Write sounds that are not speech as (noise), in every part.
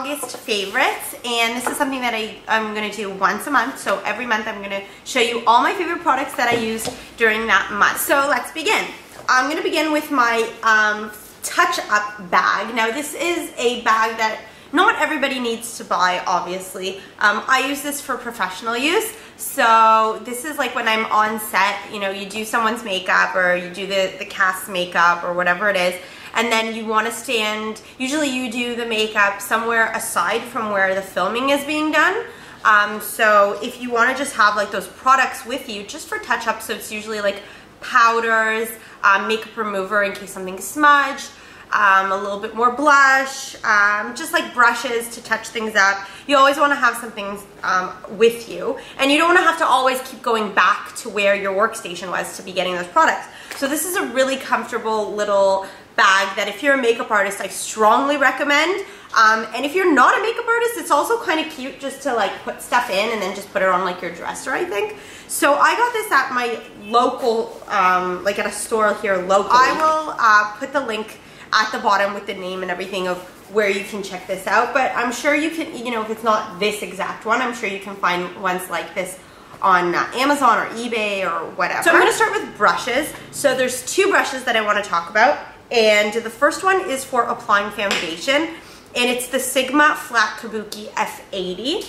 August favorites and this is something that I, I'm gonna do once a month. So every month I'm gonna show you all my favorite products that I use during that month. So let's begin. I'm gonna begin with my um, touch up bag. Now this is a bag that not everybody needs to buy, obviously. Um, I use this for professional use. So this is like when I'm on set, you know, you do someone's makeup or you do the, the cast makeup or whatever it is. And then you want to stand, usually you do the makeup somewhere aside from where the filming is being done. Um, so if you want to just have like those products with you just for touch up, so it's usually like powders, um, makeup remover in case something's smudged, um, a little bit more blush, um, just like brushes to touch things up. You always want to have something um, with you and you don't want to have to always keep going back to where your workstation was to be getting those products. So this is a really comfortable little bag that if you're a makeup artist, I strongly recommend. Um, and if you're not a makeup artist, it's also kind of cute just to like put stuff in and then just put it on like your dresser, I think. So I got this at my local, um, like at a store here locally. I will uh, put the link at the bottom with the name and everything of where you can check this out. But I'm sure you can, you know, if it's not this exact one, I'm sure you can find ones like this on uh, Amazon or eBay or whatever. So I'm gonna start with brushes. So there's two brushes that I wanna talk about. And the first one is for applying foundation. And it's the Sigma Flat Kabuki F80.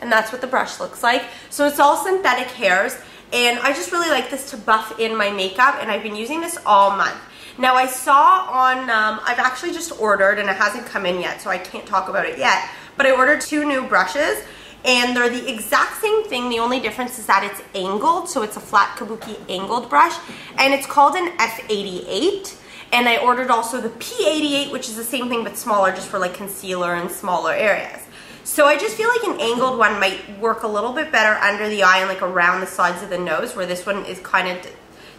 And that's what the brush looks like. So it's all synthetic hairs. And I just really like this to buff in my makeup. And I've been using this all month. Now I saw on, um, I've actually just ordered and it hasn't come in yet, so I can't talk about it yet, but I ordered two new brushes and they're the exact same thing. The only difference is that it's angled, so it's a flat kabuki angled brush, and it's called an F88. And I ordered also the P88, which is the same thing but smaller, just for like concealer and smaller areas. So I just feel like an angled one might work a little bit better under the eye and like around the sides of the nose, where this one is kind of,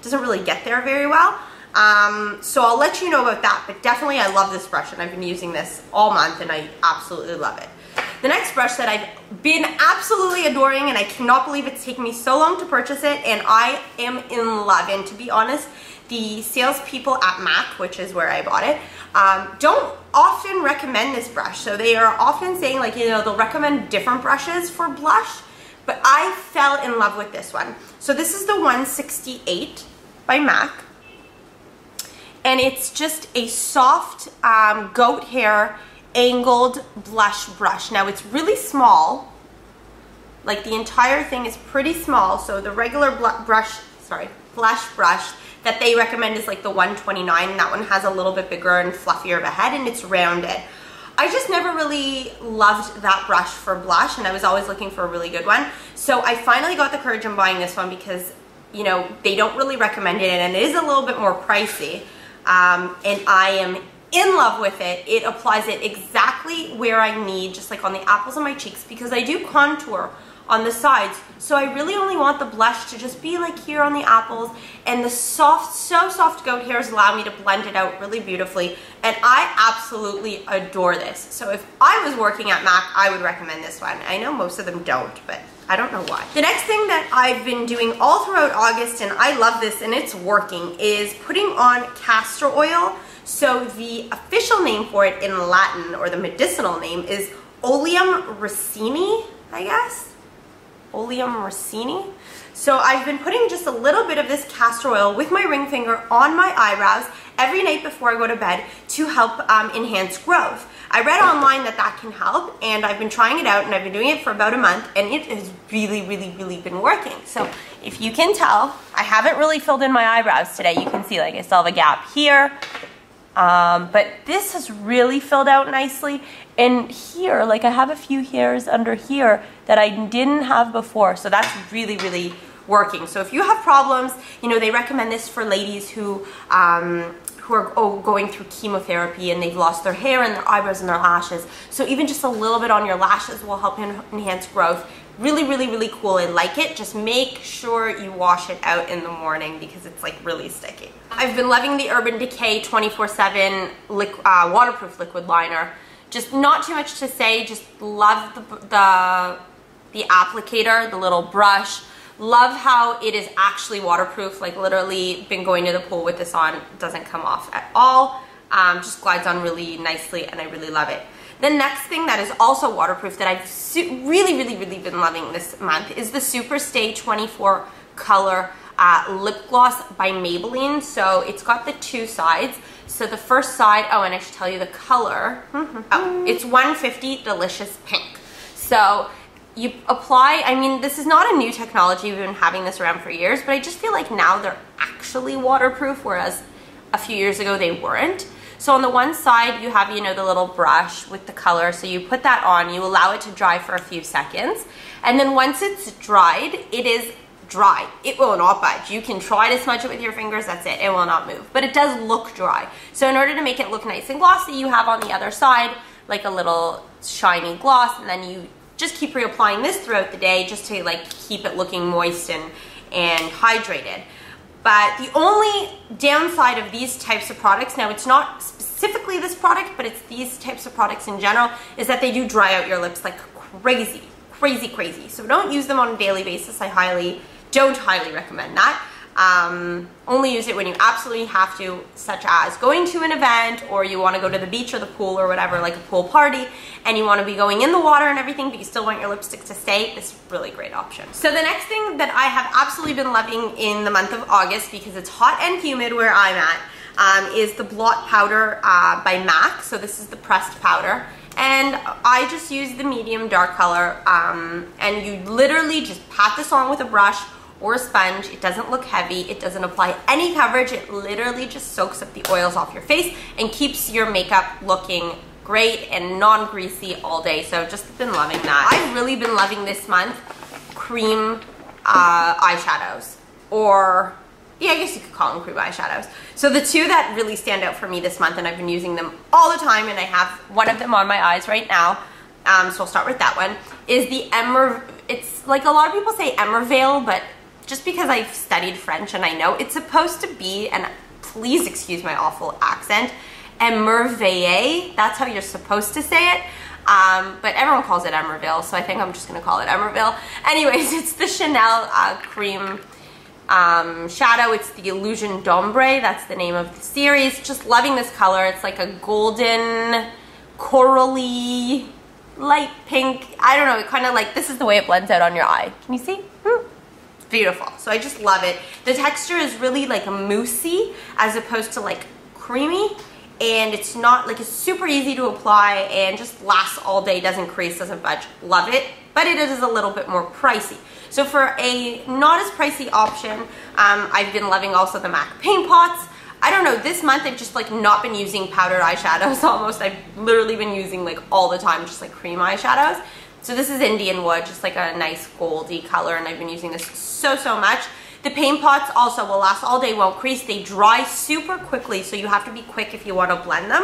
doesn't really get there very well. Um, so I'll let you know about that, but definitely I love this brush and I've been using this all month and I absolutely love it. The next brush that I've been absolutely adoring and I cannot believe it's taken me so long to purchase it and I am in love. And to be honest, the salespeople at MAC, which is where I bought it, um, don't often recommend this brush. So they are often saying like, you know, they'll recommend different brushes for blush, but I fell in love with this one. So this is the 168 by MAC and it's just a soft um, goat hair angled blush brush. Now it's really small, like the entire thing is pretty small, so the regular brush, sorry, blush brush that they recommend is like the 129, and that one has a little bit bigger and fluffier of a head, and it's rounded. I just never really loved that brush for blush, and I was always looking for a really good one. So I finally got the courage in buying this one because, you know, they don't really recommend it, and it is a little bit more pricey um, and I am in love with it. It applies it exactly where I need, just like on the apples of my cheeks, because I do contour on the sides. So I really only want the blush to just be like here on the apples and the soft, so soft goat hairs allow me to blend it out really beautifully and I absolutely adore this. So if I was working at MAC, I would recommend this one. I know most of them don't, but I don't know why. The next thing that I've been doing all throughout August, and I love this and it's working, is putting on castor oil. So the official name for it in Latin, or the medicinal name, is Oleum ricini, I guess. Oleum ricini. So I've been putting just a little bit of this castor oil with my ring finger on my eyebrows every night before I go to bed to help um, enhance growth. I read online that that can help and I've been trying it out and I've been doing it for about a month and it has really, really, really been working. So if you can tell, I haven't really filled in my eyebrows today. You can see like I still have a gap here. Um, but this has really filled out nicely. And here, like I have a few hairs under here that I didn't have before. So that's really, really working. So if you have problems, you know, they recommend this for ladies who um, who are oh, going through chemotherapy and they've lost their hair and their eyebrows and their lashes. So even just a little bit on your lashes will help enhance growth. Really, really, really cool. I like it. Just make sure you wash it out in the morning because it's like really sticky. I've been loving the Urban Decay 24-7 uh, waterproof liquid liner. Just not too much to say. Just love the, the, the applicator, the little brush. Love how it is actually waterproof, like literally been going to the pool with this on, doesn't come off at all. Um, just glides on really nicely and I really love it. The next thing that is also waterproof that I've really, really, really been loving this month is the Superstay 24 color uh, lip gloss by Maybelline. So it's got the two sides. So the first side, oh, and I should tell you the color. oh, it's 150 Delicious Pink. So you apply, I mean, this is not a new technology. We've been having this around for years, but I just feel like now they're actually waterproof, whereas a few years ago they weren't. So on the one side, you have, you know, the little brush with the color. So you put that on, you allow it to dry for a few seconds. And then once it's dried, it is dry. It will not budge. You can try to smudge it with your fingers, that's it. It will not move. But it does look dry. So in order to make it look nice and glossy, you have on the other side like a little shiny gloss and then you just keep reapplying this throughout the day just to like keep it looking moist and, and hydrated. But the only downside of these types of products, now it's not specifically this product, but it's these types of products in general, is that they do dry out your lips like crazy, crazy, crazy. So don't use them on a daily basis. I highly, don't highly recommend that. Um, only use it when you absolutely have to, such as going to an event or you want to go to the beach or the pool or whatever, like a pool party, and you want to be going in the water and everything, but you still want your lipstick to stay, this really great option. So the next thing that I have absolutely been loving in the month of August, because it's hot and humid where I'm at, um, is the Blot Powder uh, by MAC. So this is the pressed powder. And I just use the medium dark color, um, and you literally just pat this on with a brush, or a sponge. It doesn't look heavy. It doesn't apply any coverage. It literally just soaks up the oils off your face and keeps your makeup looking great and non-greasy all day. So just been loving that. I've really been loving this month cream uh, eyeshadows or yeah, I guess you could call them cream eyeshadows. So the two that really stand out for me this month, and I've been using them all the time, and I have one of them on my eyes right now, um, so I'll start with that one, is the Emer, it's like a lot of people say Emerveil, but just because I've studied French and I know it's supposed to be, and please excuse my awful accent, Emerveille. That's how you're supposed to say it. Um, but everyone calls it Emerveil, so I think I'm just gonna call it Emerveil. Anyways, (laughs) it's the Chanel uh, cream um, shadow. It's the Illusion d'Ombre. That's the name of the series. Just loving this color. It's like a golden, corally, light pink. I don't know, it kind of like, this is the way it blends out on your eye. Can you see? Hmm beautiful. So I just love it. The texture is really like moussey as opposed to like creamy and it's not like it's super easy to apply and just lasts all day, doesn't crease, doesn't budge. Love it, but it is a little bit more pricey. So for a not as pricey option, um, I've been loving also the MAC paint pots. I don't know, this month I've just like not been using powdered eyeshadows (laughs) almost. I've literally been using like all the time just like cream eyeshadows. So this is Indian wood, just like a nice goldy color, and I've been using this so, so much. The paint pots also will last all day, won't crease. They dry super quickly, so you have to be quick if you want to blend them.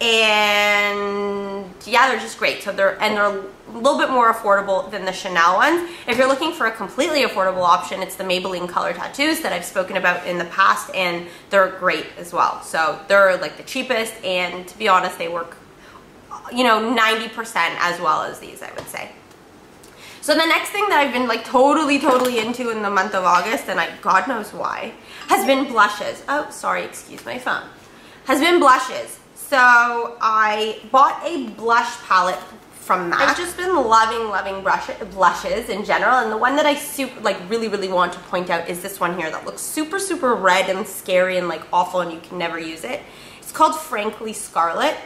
And yeah, they're just great. So they're, and they're a little bit more affordable than the Chanel ones. If you're looking for a completely affordable option, it's the Maybelline Color Tattoos that I've spoken about in the past, and they're great as well. So they're like the cheapest, and to be honest, they work you know, 90% as well as these, I would say. So the next thing that I've been like totally, totally into in the month of August, and I, God knows why, has been blushes. Oh, sorry, excuse my phone. Has been blushes. So I bought a blush palette from MAC. I've just been loving, loving brush, blushes in general, and the one that I super, like really, really want to point out is this one here that looks super, super red and scary and like awful and you can never use it. It's called Frankly Scarlet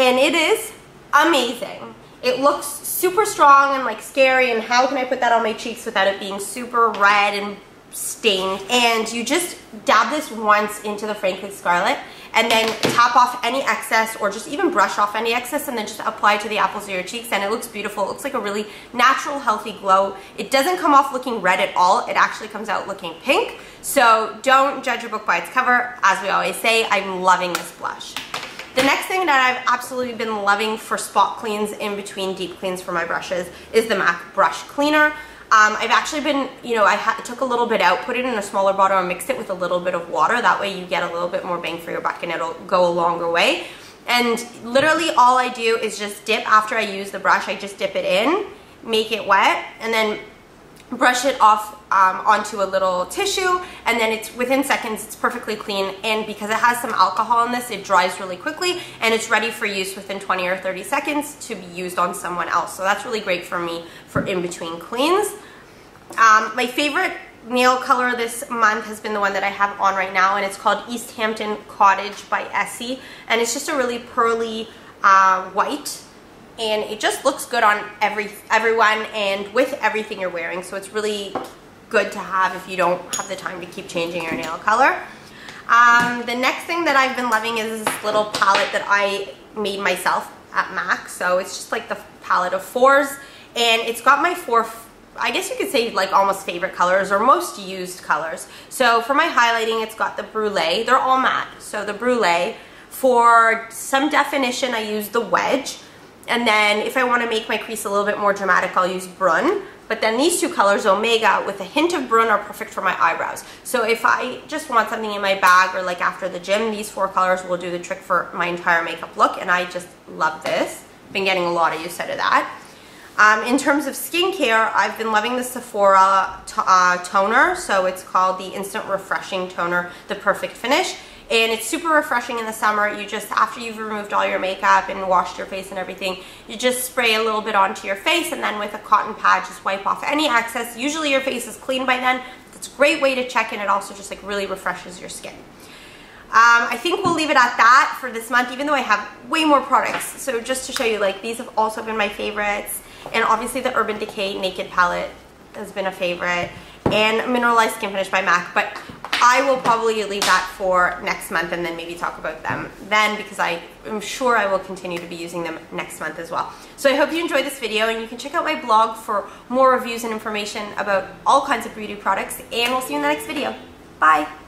and it is amazing. It looks super strong and like scary and how can I put that on my cheeks without it being super red and stained and you just dab this once into the Frankly Scarlet and then tap off any excess or just even brush off any excess and then just apply to the apples of your cheeks and it looks beautiful. It looks like a really natural, healthy glow. It doesn't come off looking red at all. It actually comes out looking pink. So don't judge a book by its cover. As we always say, I'm loving this blush. The next thing that I've absolutely been loving for spot cleans in between deep cleans for my brushes is the MAC Brush Cleaner. Um, I've actually been, you know, I took a little bit out, put it in a smaller bottle and mixed it with a little bit of water. That way you get a little bit more bang for your buck and it'll go a longer way. And literally all I do is just dip after I use the brush, I just dip it in, make it wet, and then brush it off um, onto a little tissue and then it's within seconds it's perfectly clean and because it has some alcohol in this it dries really quickly and it's ready for use within 20 or 30 seconds to be used on someone else. So that's really great for me for in between cleans. Um, my favorite nail color this month has been the one that I have on right now and it's called East Hampton Cottage by Essie and it's just a really pearly uh, white and it just looks good on every everyone and with everything you're wearing so it's really good to have if you don't have the time to keep changing your nail color. Um, the next thing that I've been loving is this little palette that I made myself at MAC so it's just like the palette of fours and it's got my four I guess you could say like almost favorite colors or most used colors. So for my highlighting, it's got the Brule. They're all matte. So the Brule. For some definition, I use the Wedge. And then if I want to make my crease a little bit more dramatic, I'll use Brun. But then these two colors, Omega with a hint of Brun, are perfect for my eyebrows. So if I just want something in my bag or like after the gym, these four colors will do the trick for my entire makeup look. And I just love this. Been getting a lot of use out of that. Um, in terms of skincare, I've been loving the Sephora uh, toner. So it's called the Instant Refreshing Toner, the Perfect Finish. And it's super refreshing in the summer. You just, after you've removed all your makeup and washed your face and everything, you just spray a little bit onto your face and then with a cotton pad, just wipe off any excess. Usually your face is clean by then. It's a great way to check and it also just like really refreshes your skin. Um, I think we'll leave it at that for this month, even though I have way more products. So just to show you, like these have also been my favorites. And obviously the Urban Decay Naked Palette has been a favorite. And Mineralized Skin Finish by MAC. But I will probably leave that for next month and then maybe talk about them then because I am sure I will continue to be using them next month as well. So I hope you enjoyed this video and you can check out my blog for more reviews and information about all kinds of beauty products and we'll see you in the next video. Bye!